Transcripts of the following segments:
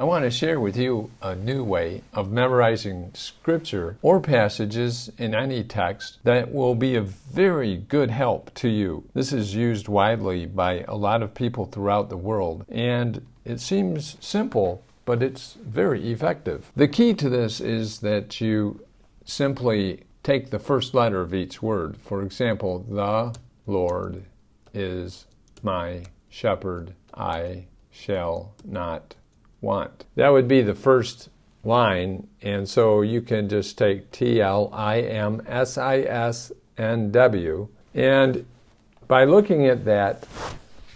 I want to share with you a new way of memorizing scripture or passages in any text that will be a very good help to you. This is used widely by a lot of people throughout the world, and it seems simple, but it's very effective. The key to this is that you simply take the first letter of each word. For example, the Lord is my shepherd, I shall not want. That would be the first line, and so you can just take T L I M S I S N W, and by looking at that,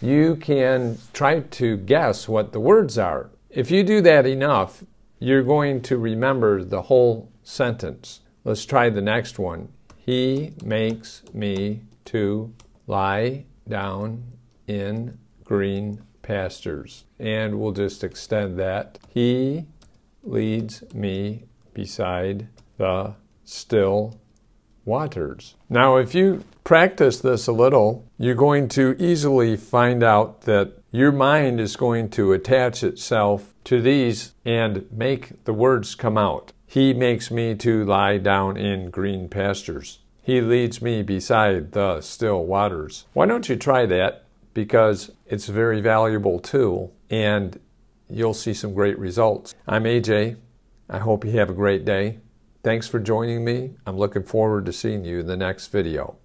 you can try to guess what the words are. If you do that enough, you're going to remember the whole sentence. Let's try the next one. He makes me to lie down in green pastures. And we'll just extend that. He leads me beside the still waters. Now, if you practice this a little, you're going to easily find out that your mind is going to attach itself to these and make the words come out. He makes me to lie down in green pastures. He leads me beside the still waters. Why don't you try that? Because it's a very valuable tool and you'll see some great results. I'm AJ. I hope you have a great day. Thanks for joining me. I'm looking forward to seeing you in the next video.